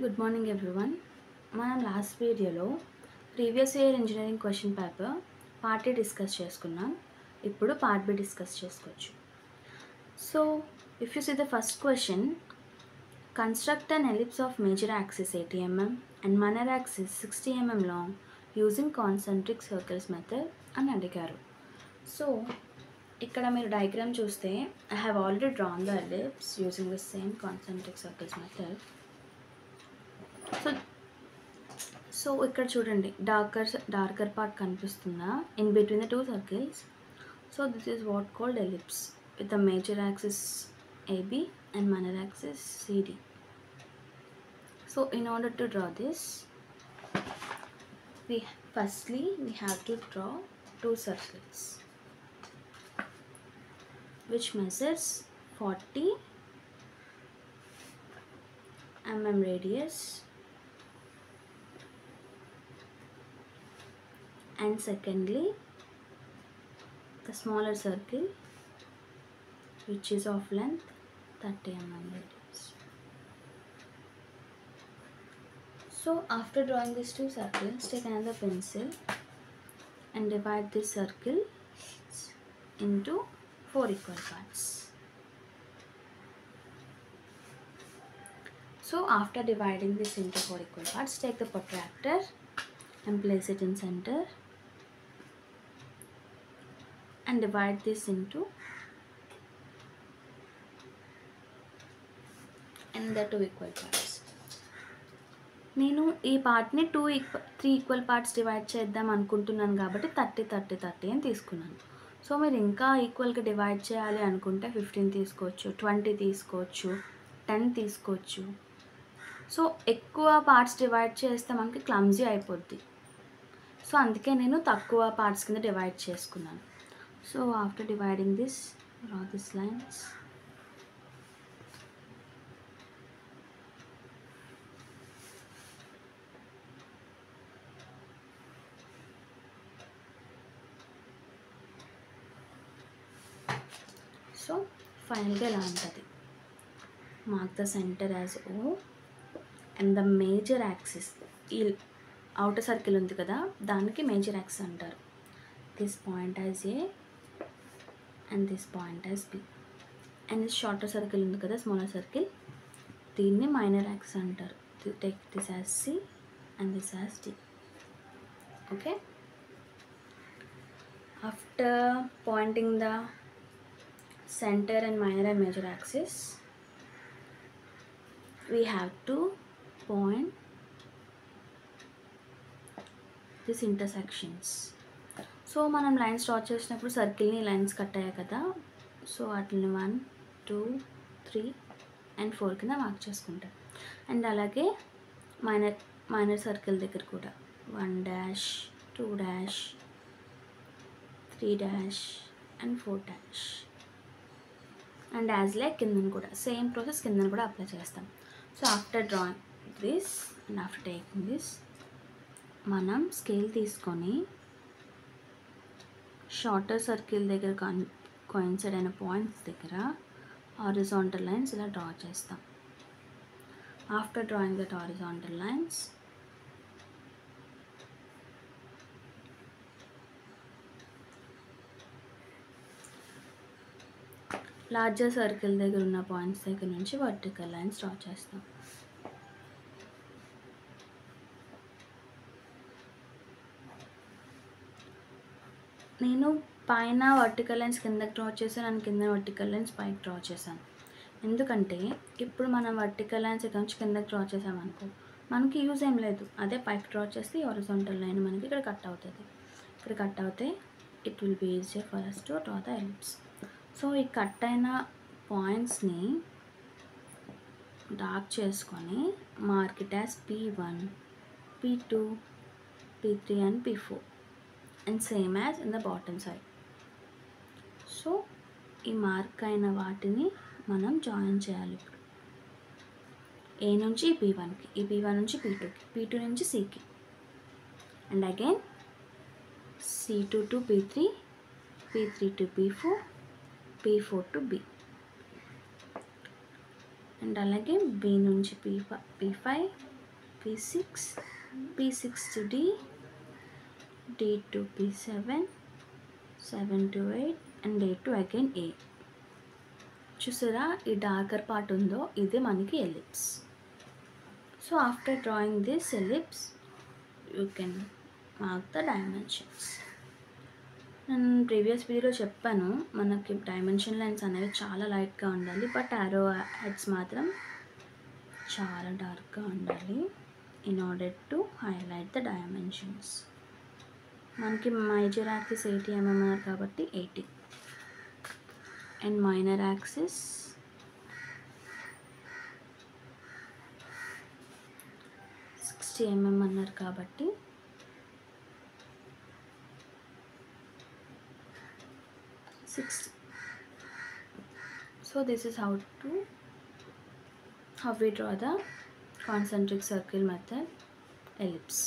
Good morning everyone మనం last వీడియోలో previous year engineering question paper part discuss చేసుకున్నాం. ఇప్పుడు పార్ట్ బి డిస్కస్ చేసుకోవచ్చు. So if you see the first question construct an ellipse of major axis eighty mm and minor axis sixty mm long using concentric circles method అని అడిగారు. So ఇక్కడ మీరు diagram చూస్తే I have already drawn the ellipse using the same concentric circles method so ఇక్కడ చూడండి darker darker part కనిపిస్తుందా in between the two circles so this is what called ellipse with the major axis AB and minor axis CD so in order to draw this we firstly we have to draw two circles which measures 40 mm radius and secondly the smaller circle which is of length 30 mm so after drawing these two circles take another pencil and divide this circle into four equal parts. So after dividing this into four equal parts take the protractor and place it in center and divide this into another two equal parts. నేను ఈ పార్ట్ని two equal three equal parts divide చేద్దాం అనుకుంటున్నాను కాబట్టి thirty thirty thirty అని తీసుకున్నాను. So మీరు ఇంకా ఈక్వల్గా డివైడ్ చేయాలి అనుకుంటే ఫిఫ్టీన్ తీసుకోవచ్చు ట్వంటీ తీసుకోవచ్చు టెన్ తీసుకోవచ్చు. సో ఎక్కువ పార్ట్స్ డివైడ్ చేస్తే మనకి క్లమ్జీ అయిపోద్ది. సో అందుకే నేను తక్కువ పార్ట్స్ కింద డివైడ్ చేసుకున్నాను. So after dividing this draw this lines so ఫైనల్గా ఇలా ఉంటుంది? Mark the centre as O and the major axis ఈ అవుటర్ సర్కిల్ ఉంది కదా దానికి మేజర్ యాక్సిస్ అంటారు. This point as A and this point as B and this shorter circle ఉంది కదా స్మాలర్ సర్కిల్ దీన్ని మైనర్ యాక్సిస్ అంటారు take this as C and this as D okay after pointing the center and minor and major axis we have to point this intersections So మనం lines draw చేసినప్పుడు సర్కిల్ని lines cut అయ్యాయి కదా. So వాటిని one two three and four కింద mark చేసుకుంటాం. And అలాగే minor minor circle దగ్గర కూడా. One dash two dash three dash and four dash. And as like కిందను కూడా సేమ్ ప్రాసెస్ కిందను కూడా అప్లై చేస్తాం. So after drawing this and after taking this మనం స్కేల్ తీసుకొని షార్టర్ సర్కిల్ దగ్గర కాన్ కోయిన్సైడ్ అయిన పాయింట్స్ దగ్గర హారిజాంటల్ లైన్స్ ఇలా డ్రా చేస్తాం. After drawing that horizontal lines larger circle దగ్గర ఉన్న పాయింట్స్ దగ్గర నుంచి వర్టికల్ లైన్స్ డ్రా చేస్తాం. నేను పైన వర్టికల్ లైన్స్ కిందకి డ్రా చేశాను అండ్ కింద వర్టికల్ లైన్స్ పైకి డ్రా చేశాను. ఎందుకంటే ఇప్పుడు మనం వర్టికల్ లైన్స్ ఇక్కడ నుంచి కిందకి డ్రా చేసామనుకో మనకి యూజ్ ఏం లేదు. అదే పైకి డ్రా చేస్తే హారిజాంటల్ లైన్ మనకి ఇక్కడ కట్ అవుతుంది. ఇక్కడ కట్ అవుతే it will be easy for us to draw the ellipse so ఈ కట్ అయిన పాయింట్స్ని డార్క్ చేసుకొని mark it as P one P two P three and P four and same as in the bottom side so ఈ mark అయిన వాటిని మనం join చేయాలి ఇప్పుడు. ఏ నుంచి పీ వన్కి ఈ పీ వన్ నుంచి పి టూకి పీ టూ నుంచి సికి and again C two to B three P three to P four P four to B and అలాగే బి నుంచి P P five P six B six to D d to P seven seven to eight and eight to again A చూసారా? ఈ darker part ఉందో? ఇది మనకి ellipse so after drawing this ellipse you can mark the dimensions నేను previous వీడియోలో చెప్పాను మనకి dimension lines అనేవి చాలా లైట్గా ఉండాలి బట్ ఆరో హెడ్స్ మాత్రం చాలా డార్క్గా ఉండాలి in order to highlight the dimensions మనకి మేజర్ యాక్సిస్ ఎయిటీ ఎంఎంఆర్ కాబట్టి eighty and minor axis sixty mm అన్నారు కాబట్టి sixty so this is how to how we draw the concentric circle method ellipse.